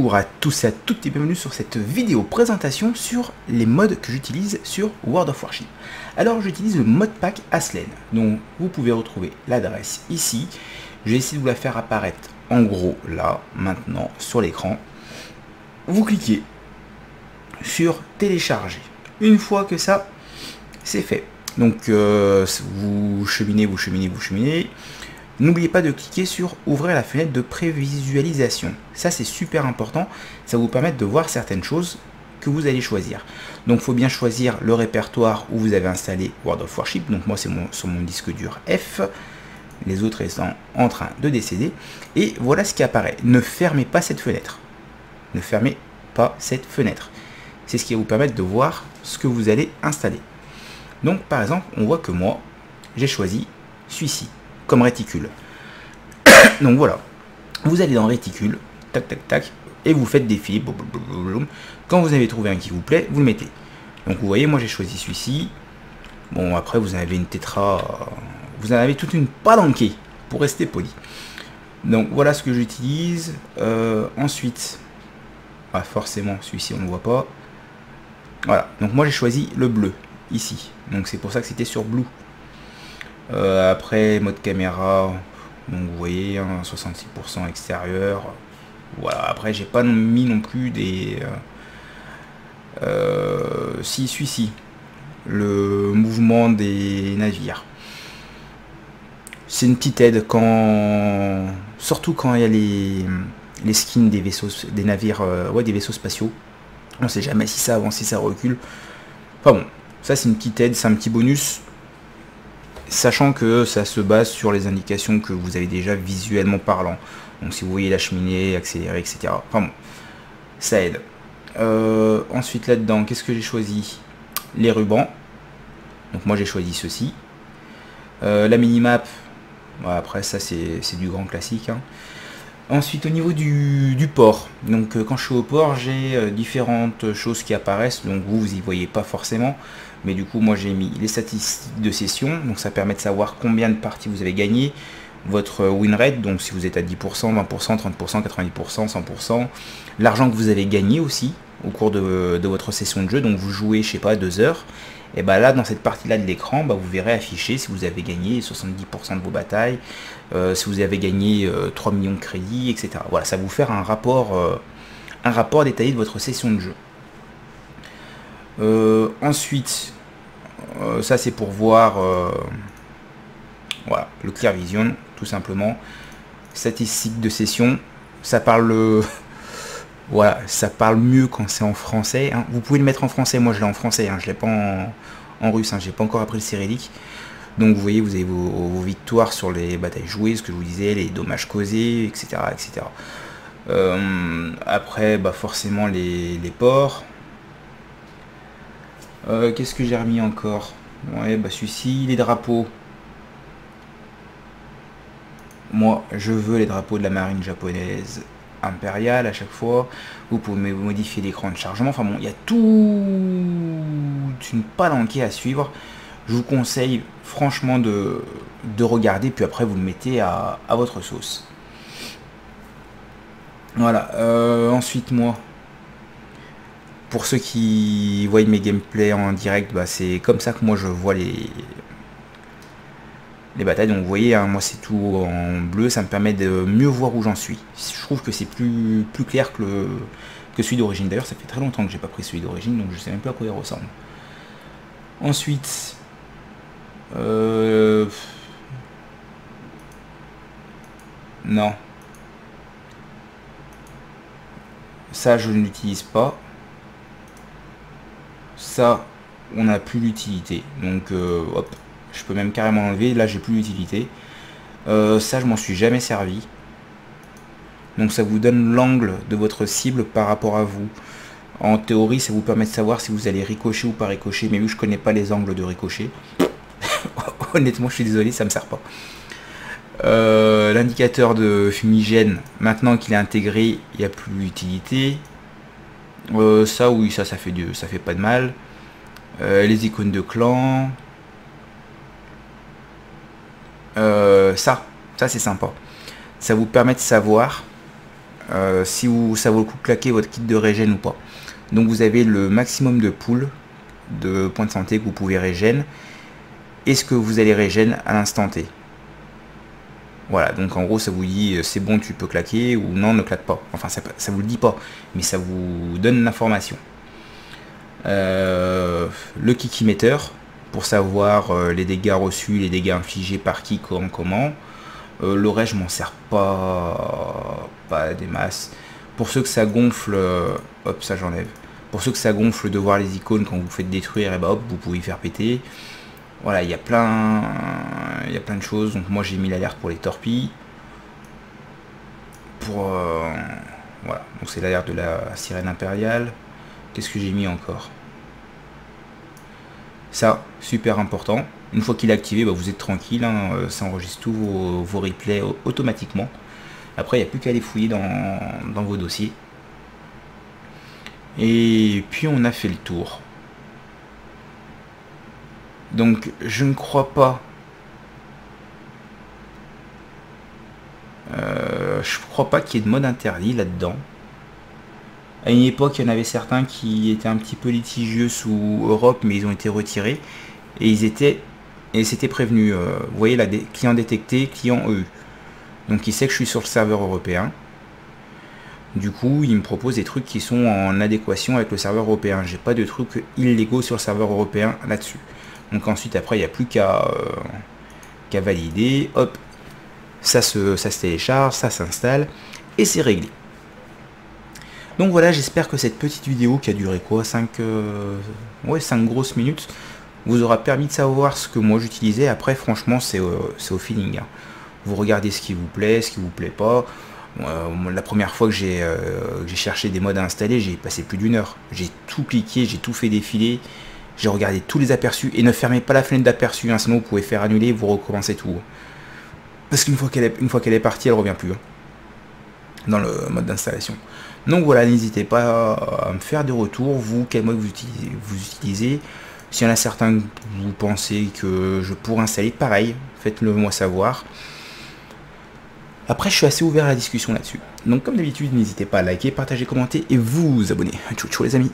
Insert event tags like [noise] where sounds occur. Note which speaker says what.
Speaker 1: Bonjour à tous et à toutes et bienvenue sur cette vidéo présentation sur les modes que j'utilise sur World of Warship. Alors j'utilise le modpack Aslen, donc vous pouvez retrouver l'adresse ici. Je vais essayer de vous la faire apparaître en gros là, maintenant, sur l'écran. Vous cliquez sur télécharger. Une fois que ça, c'est fait. Donc euh, vous cheminez, vous cheminez, vous cheminez. N'oubliez pas de cliquer sur ouvrir la fenêtre de prévisualisation. Ça c'est super important, ça va vous permettre de voir certaines choses que vous allez choisir. Donc il faut bien choisir le répertoire où vous avez installé World of Warship. Donc moi c'est sur mon disque dur F, les autres étant en train de décéder. Et voilà ce qui apparaît. Ne fermez pas cette fenêtre. Ne fermez pas cette fenêtre. C'est ce qui va vous permettre de voir ce que vous allez installer. Donc par exemple, on voit que moi, j'ai choisi celui-ci réticule. [coughs] Donc voilà, vous allez dans réticule, tac tac tac, et vous faites défiler. Quand vous avez trouvé un qui vous plaît, vous le mettez. Donc vous voyez, moi j'ai choisi celui-ci. Bon après vous avez une tétra, vous en avez toute une palanquée pour rester poli. Donc voilà ce que j'utilise. Euh, ensuite, ah, forcément celui-ci on ne voit pas. Voilà, donc moi j'ai choisi le bleu ici. Donc c'est pour ça que c'était sur Blue. Euh, après, mode caméra, donc vous voyez, 66% hein, extérieur. Voilà, après j'ai pas mis non plus des... Euh, euh, si, celui-ci, le mouvement des navires. C'est une petite aide quand... Surtout quand il y a les, les skins des vaisseaux, des navires, ouais, des vaisseaux spatiaux. On sait jamais si ça avance, si ça recule. Enfin bon, ça c'est une petite aide, c'est un petit bonus sachant que ça se base sur les indications que vous avez déjà visuellement parlant. Donc si vous voyez la cheminée, accélérer, etc. Enfin bon, ça aide. Euh, ensuite là-dedans, qu'est-ce que j'ai choisi? Les rubans. Donc moi j'ai choisi ceci. Euh, la minimap, après ça c'est du grand classique. Hein. Ensuite au niveau du, port, donc euh, quand je suis au port j'ai différentes choses qui apparaissent, donc vous vous y voyez pas forcément, mais du coup moi j'ai mis les statistiques de session. Donc ça permet de savoir combien de parties vous avez gagné votre win rate donc si vous êtes à 10% 20% 30% 90% 100% l'argent que vous avez gagné aussi au cours de, votre session de jeu. Donc vous jouez je sais pas deux heures. Et bah là dans cette partie là de l'écran bah, vous verrez afficher si vous avez gagné 70% de vos batailles euh, si vous avez gagné 3 euh, millions de crédits etc voilà ça vous faire un rapport euh, un rapport détaillé de votre session de jeu. euh, ensuite, euh, ça c'est pour voir euh, voilà, le Clear Vision, tout simplement. Statistiques de session, ça parle [laughs] voilà, ça parle mieux quand c'est en français. Hein. Vous pouvez le mettre en français, moi je l'ai en français, hein. je l'ai pas en, russe, hein. j'ai pas encore appris le cyrillique. Donc vous voyez, vous avez vos, victoires sur les batailles jouées, ce que je vous disais, les dommages causés, etc. etc. après, bah forcément les ports, euh, qu'est-ce que j'ai remis encore Ouais, bah celui-ci, les drapeaux. Moi, je veux les drapeaux de la marine japonaise impériale à chaque fois. Vous pouvez modifier l'écran de chargement. Enfin bon, il y a tout une palanquée à suivre. Je vous conseille franchement de, de regarder, puis après vous le mettez à, votre sauce. Voilà. Euh, ensuite, moi, pour ceux qui voient mes gameplays en direct, bah, c'est comme ça que moi je vois les, les batailles. Donc vous voyez, hein, moi c'est tout en bleu, ça me permet de mieux voir où j'en suis. Je trouve que c'est plus, plus clair que, le, que celui d'origine. D'ailleurs, ça fait très longtemps que j'ai pas pris celui d'origine, donc je sais même pas à quoi il ressemble. Ensuite, euh, non. Ça, je ne l'utilise pas ça on n'a plus l'utilité. Donc euh, hop je peux même carrément enlever là j'ai plus l'utilité. Euh, ça je m'en suis jamais servi. Donc ça vous donne l'angle de votre cible par rapport à vous. En théorie ça vous permet de savoir si vous allez ricocher ou pas ricocher. Mais vu je connais pas les angles de ricochet [laughs] honnêtement je suis désolé ça me sert pas. Euh, l'indicateur de fumigène maintenant qu'il est intégré il n'y a plus d'utilité euh, ça, oui, ça, ça fait, du, ça fait pas de mal. Euh, les icônes de clan. Euh, ça, ça c'est sympa. Ça vous permet de savoir si vous, ça vaut le coup de claquer votre kit de régène ou pas. Donc vous avez le maximum de poules de points de santé que vous pouvez régène. Est-ce que vous allez régène à l'instant T? Voilà, donc en gros ça vous dit euh, c'est bon tu peux claquer ou non ne claque pas. Enfin ça, vous le dit pas, mais ça vous donne l'information. Euh, le kikimeter pour savoir euh, les dégâts reçus, les dégâts infligés par qui, comment, comment. Euh, le reste, je m'en sers pas, pas des masses. Pour ceux que ça gonfle, hop, ça j'enlève. Pour ceux que ça gonfle de voir les icônes quand vous faites détruire, et bah hop, vous pouvez y faire péter. Voilà, il y a plein, il y a plein de choses. Donc moi j'ai mis l'alerte pour les torpilles. Pour voilà, donc c'est l'alerte de la sirène impériale. Qu'est-ce que j'ai mis encore? Ça, super important. Une fois qu'il est activé, bah, vous êtes tranquille, hein, euh, ça enregistre tous vos, replays automatiquement. Après, il n'y a plus qu'à les fouiller dans, vos dossiers. Et puis on a fait le tour. Donc je ne crois pas. Euh, je crois pas qu'il y ait de mode interdit là-dedans. À une époque, il y en avait certains qui étaient un petit peu litigieux sous Europe, mais ils ont été retirés. Et ils étaient. Et c'était prévenu. Euh, vous voyez là, des clients détectés, clients EU. Donc il sait que je suis sur le serveur européen. Du coup, il me propose des trucs qui sont en adéquation avec le serveur européen. J'ai pas de trucs illégaux sur le serveur européen là-dessus. Donc ensuite, après, il n'y a plus qu'à qu'à valider. Hop, ça se, télécharge, ça s'installe et c'est réglé. Donc voilà, j'espère que cette petite vidéo qui a duré quoi 5, euh, ouais, 5 grosses minutes vous aura permis de savoir ce que moi j'utilisais. Après, franchement, c'est euh, au feeling. Hein. Vous regardez ce qui vous plaît, ce qui vous plaît pas. Euh, la première fois que j'ai cherché des modes à installer, j'ai passé plus d'une heure. J'ai tout cliqué, j'ai tout fait défiler. J'ai regardé tous les aperçus. Et ne fermez pas la fenêtre d'aperçu, hein, sinon vous pouvez faire annuler, vous recommencez tout. Parce qu'une fois qu'elle est, est partie, elle revient plus. Hein, dans le mode d'installation. Donc voilà, n'hésitez pas à me faire des retours, vous, quel mode vous utilisez. Vous utilisez. S'il y en a certains que vous pensez que je pourrais installer, pareil, faites-le moi savoir. Après, je suis assez ouvert à la discussion là-dessus. Donc comme d'habitude, n'hésitez pas à liker, partager, commenter et vous abonner. Ciao, ciao les amis